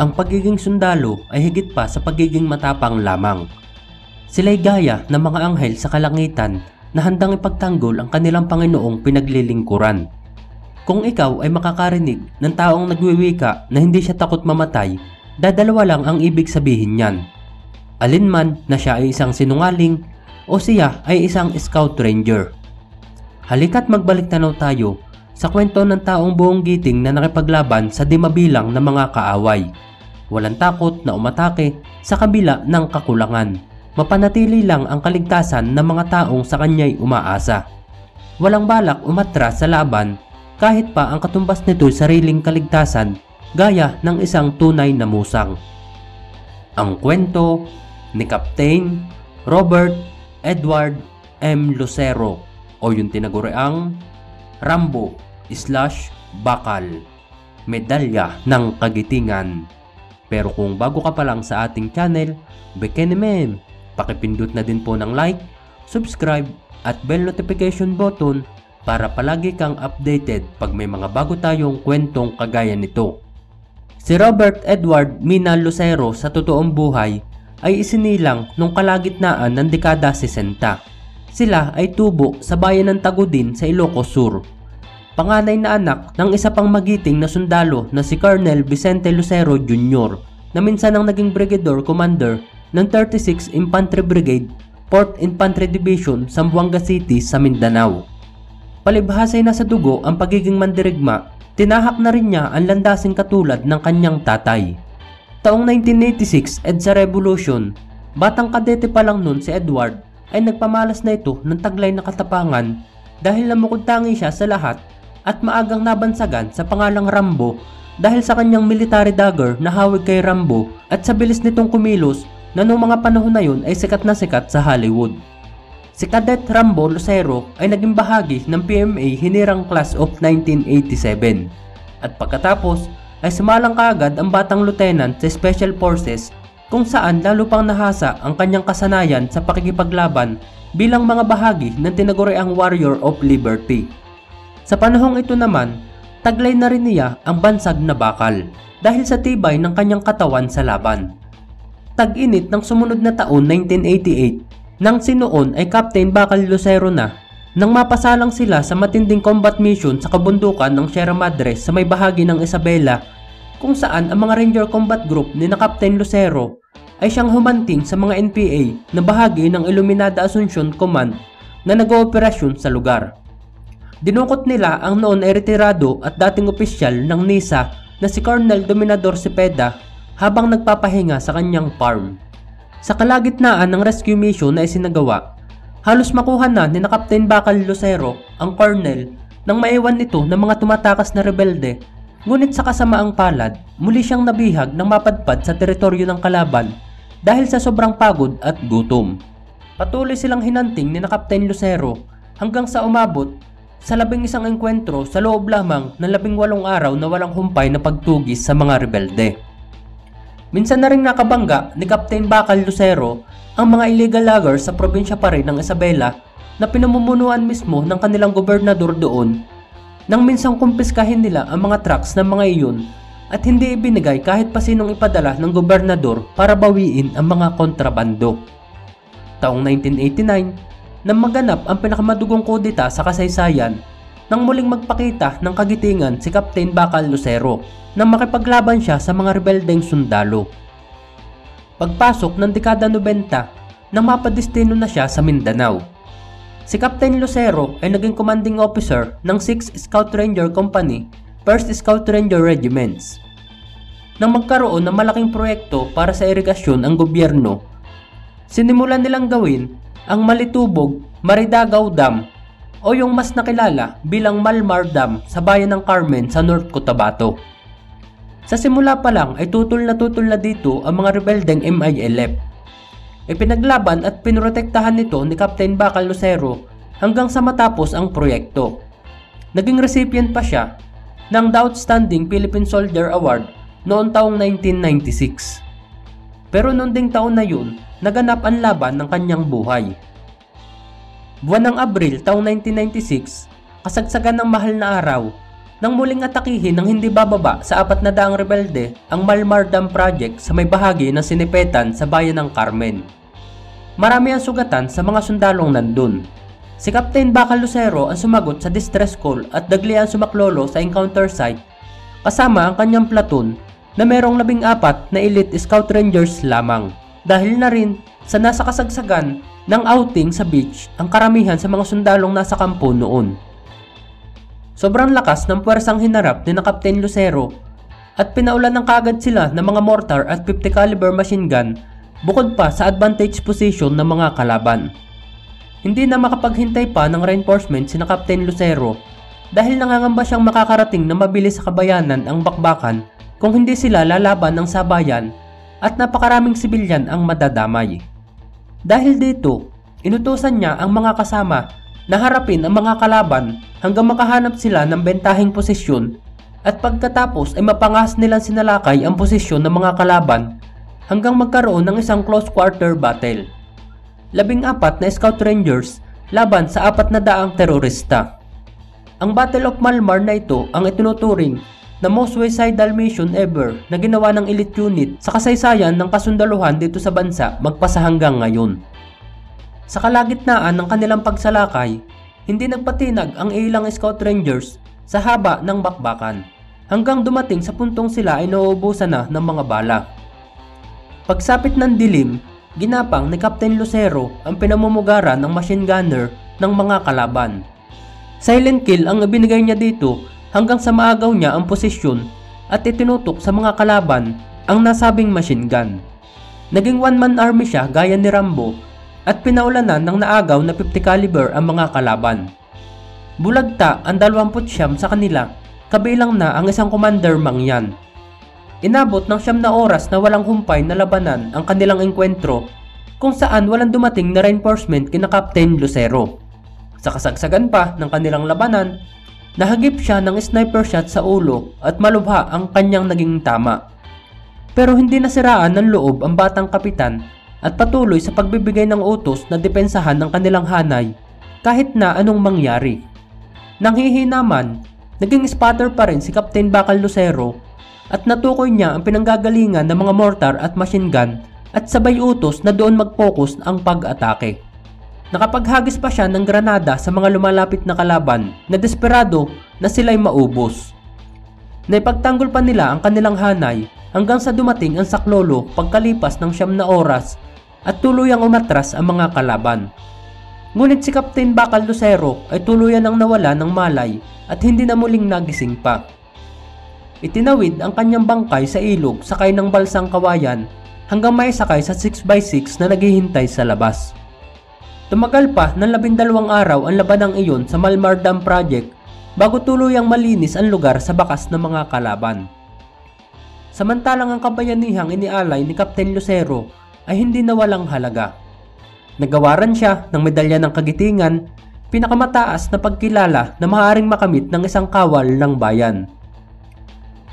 ang pagiging sundalo ay higit pa sa pagiging matapang lamang. Sila'y gaya ng mga anghel sa kalangitan na handang ipagtanggol ang kanilang Panginoong pinaglilingkuran. Kung ikaw ay makakarinig ng taong nagwiwika na hindi siya takot mamatay, dadalawa lang ang ibig sabihin niyan. Alinman na siya ay isang sinungaling o siya ay isang scout ranger. Halika't magbalik tanaw tayo sa kwento ng taong buong giting na nakipaglaban sa di mabilang na mga kaaway. Walang takot na umatake sa kabila ng kakulangan. Mapanatili lang ang kaligtasan ng mga taong sa kanya'y umaasa. Walang balak umatras sa laban kahit pa ang katumbas nito'y sariling kaligtasan gaya ng isang tunay na musang. Ang kwento ni Captain Robert Edward M. Lucero o yung tinaguriang Rambo slash Bakal Medalya ng Kagitingan. Pero kung bago ka pa lang sa ating channel, Bekenemen, pakipindot na din po ng like, subscribe at bell notification button para palagi kang updated pag may mga bago tayong kwentong kagaya nito. Si Robert Edward Mina Lucero sa totoong buhay ay isinilang nung kalagitnaan ng dekada 60. Sila ay tubo sa bayan ng Tagudin sa Ilocos Sur. Panganay na anak ng isa pang magiting na sundalo na si Colonel Vicente Lucero Jr. na minsan ang naging Brigadier Commander ng 36 Infantry Brigade, 4th Infantry Division, Zamboanga City sa Mindanao. Palibhasay na sa dugo ang pagiging mandirigma, tinahak na rin niya ang landasing katulad ng kanyang tatay. Taong 1986, EDSA Revolution, batang kadete pa lang nun si Edward ay nagpamalas na ito ng taglay na katapangan dahil namukod-tangi siya sa lahat at maagang nabansagan sa pangalang Rambo dahil sa kanyang military dagger na hawig kay Rambo at sa bilis nitong kumilos na noong mga panahon na yun ay sikat na sikat sa Hollywood. Si Cadet Rambo Lucero ay naging bahagi ng PMA Hinirang Class of 1987 at pagkatapos ay sumalang kaagad ang batang lieutenant sa Special Forces kung saan lalo pang nahasa ang kanyang kasanayan sa pakikipaglaban bilang mga bahagi ng tinaguriang Warrior of Liberty. Sa panahong ito naman, taglay na rin niya ang bansag na bakal dahil sa tibay ng kanyang katawan sa laban. Tag-init ng sumunod na taon 1988 nang sinuon ay Captain Bakal Lucero na nang mapasalang sila sa matinding combat mission sa kabundukan ng Sierra Madre sa may bahagi ng Isabela kung saan ang mga Ranger Combat Group ni na Captain Lucero ay siyang humanting sa mga NPA na bahagi ng Illuminada Asuncion Command na nag-ooperasyon sa lugar. Dinukot nila ang noon ay retirado at dating opisyal ng NISA na si Colonel Dominador Cepeda habang nagpapahinga sa kanyang farm. Sa kalagitnaan ng rescue mission na isinagawa, halos makuha na ni na Captain Bakal Lucero ang colonel nang maiwan nito ng mga tumatakas na rebelde ngunit sa kasamaang palad muli siyang nabihag ng mapadpad sa teritoryo ng kalaban dahil sa sobrang pagod at gutom. Patuloy silang hinanting ni na Captain Lucero hanggang sa umabot sa labing isang enkwentro sa loob lamang ng labing walong araw na walang humpay na pagtugis sa mga rebelde. Minsan na rin nakabangga ni Captain Bakal Lucero ang mga illegal loggers sa probinsya pa rin ng Isabela na pinamumunuan mismo ng kanilang gobernador doon nang minsang kumpiskahin nila ang mga trucks ng mga iyon at hindi ibinigay kahit pa sinong ipadala ng gobernador para bawiin ang mga kontrabando. Taong 1989, nang maganap ang pinakamadugong kudita sa kasaysayan nang muling magpakita ng kagitingan si Captain Bakal Lucero nang makipaglaban siya sa mga rebeldeng sundalo. Pagpasok ng dekada 90, nang mapadestino na siya sa Mindanao. Si Captain Lucero ay naging commanding officer ng 6 Scout Ranger Company, 1st Scout Ranger Regiments. Nang magkaroon ng malaking proyekto para sa irigasyon ang gobyerno, sinimulan nilang gawin ang Malitubog Maridagaw Dam o yung mas nakilala bilang Malmar Dam sa bayan ng Carmen sa North Cotabato. Sa simula pa lang ay tutol na tutol na dito ang mga rebeldeng MILF. Ipinaglaban at pinrotektahan nito ni Captain Bakal Lucero hanggang sa matapos ang proyekto. Naging recipient pa siya ng Outstanding Philippine Soldier Award noong taong 1996. Pero noong ding taon na yun, naganap ang laban ng kanyang buhay. Buwan ng Abril taong 1996, kasagsagan ng mahal na araw, nang muling atakihin ng hindi bababa sa apat na daang rebelde ang Malmar Dam Project sa may bahagi ng Sinipetan sa bayan ng Carmen. Marami ang sugatan sa mga sundalong nandun. Si Captain Bacal Lucero ang sumagot sa distress call at dagli ang sumaklolo sa encounter site kasama ang kanyang platoon na merong labing apat na elite scout rangers lamang. Dahil na rin sa nasa kasagsagan ng outing sa beach ang karamihan sa mga sundalong nasa kampo noon. Sobrang lakas ng puwersang hinarap ni na Captain Lucero at pinaulan ng kagad sila ng mga mortar at 50 caliber machine gun bukod pa sa advantage position ng mga kalaban. Hindi na makapaghintay pa ng reinforcement si na Captain Lucero dahil nangangamba siyang makakarating na mabilis sa kabayanan ang bakbakan kung hindi sila lalaban ng sabayan at napakaraming sibilyan ang madadamay. Dahil dito, inutusan niya ang mga kasama na harapin ang mga kalaban hanggang makahanap sila ng bentahing posisyon at pagkatapos ay mapangas nilang sinalakay ang posisyon ng mga kalaban hanggang magkaroon ng isang close quarter battle. Labing apat na scout rangers laban sa apat na daang terorista. Ang Battle of Malmar na ito ang itinuturing na most suicidal mission ever na ginawa ng elite unit sa kasaysayan ng kasundaluhan dito sa bansa magpasa hanggang ngayon. Sa kalagitnaan ng kanilang pagsalakay, hindi nagpatinag ang ilang Scout Rangers sa haba ng bakbakan hanggang dumating sa puntong sila ay nauubusan na ng mga bala. Pagsapit ng dilim, ginapang ni Captain Lucero ang pinamumugaran ng machine gunner ng mga kalaban. Silent kill ang ibinigay niya dito hanggang sa maagaw niya ang posisyon at itinutok sa mga kalaban ang nasabing machine gun. Naging one-man army siya gaya ni Rambo at pinaulanan ng naagaw na 50 caliber ang mga kalaban. Bulagta ang 29 sa kanila, kabilang na ang isang commander mangyan. Inabot ng siyam na oras na walang humpay na labanan ang kanilang engkwentro kung saan walang dumating na reinforcement kina Captain Lucero. Sa kasagsagan pa ng kanilang labanan, nahagip siya ng sniper shot sa ulo at malubha ang kanyang naging tama. Pero hindi nasiraan ng loob ang batang kapitan at patuloy sa pagbibigay ng utos na depensahan ng kanilang hanay kahit na anong mangyari. Nang hihinaman, naging spotter pa rin si Captain Bacal Lucero at natukoy niya ang pinanggagalingan ng mga mortar at machine gun at sabay utos na doon mag-focus ang pag-atake. Nakapaghagis pa siya ng granada sa mga lumalapit na kalaban na desperado na sila'y maubos. Naipagtanggol pa nila ang kanilang hanay hanggang sa dumating ang saklolo pagkalipas ng siyam na oras at tuluyang umatras ang mga kalaban. Ngunit si Captain Bacal Lucero ay tuluyan ang nawala ng malay at hindi na muling nagising pa. Itinawid ang kanyang bangkay sa ilog sakay ng balsang kawayan hanggang may sakay sa 6x6 na naghihintay sa labas. Tumagal pa ng labindalawang araw ang labanang iyon sa Malmar Dam Project bago tuluyang malinis ang lugar sa bakas ng mga kalaban. Samantalang ang kabayanihang inialay ni Captain Lucero ay hindi nawalang halaga. Nagawaran siya ng medalya ng kagitingan, pinakamataas na pagkilala na maaaring makamit ng isang kawal ng bayan.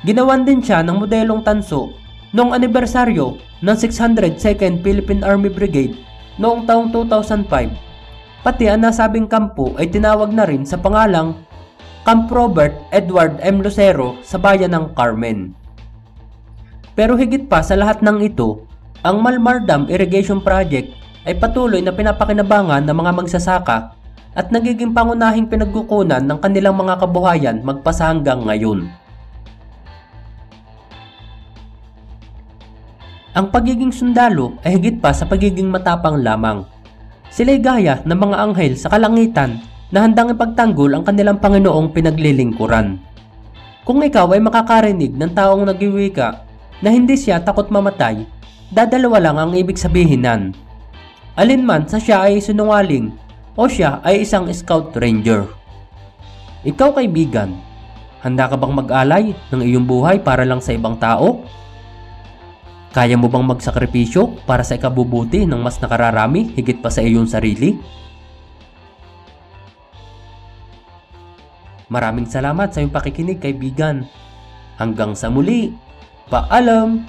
Ginawan din siya ng modelong tanso noong anibersaryo ng 602nd Philippine Army Brigade noong taong 2005. Pati ang nasabing kampo ay tinawag na rin sa pangalang Camp Robert Edward M. Lucero sa bayan ng Carmen. Pero higit pa sa lahat ng ito, ang Malmar Dam Irrigation Project ay patuloy na pinapakinabangan ng mga magsasaka at nagiging pangunahing pinagkukunan ng kanilang mga kabuhayan magpasa hanggang ngayon. Ang pagiging sundalo ay higit pa sa pagiging matapang lamang. Sila'y gaya ng mga anghel sa kalangitan na handang ipagtanggol ang kanilang Panginoong pinaglilingkuran. Kung ikaw ay makakarinig ng taong nagiwika na hindi siya takot mamatay Dadalawa lang ang ibig sabihin nan. Alinman sa siya ay sinungaling o siya ay isang scout ranger. Ikaw kaibigan, handa ka bang mag-alay ng iyong buhay para lang sa ibang tao? Kaya mo bang magsakripisyo para sa ikabubuti ng mas nakararami higit pa sa iyong sarili? Maraming salamat sa iyong pakikinig kaibigan. Hanggang sa muli. Paalam!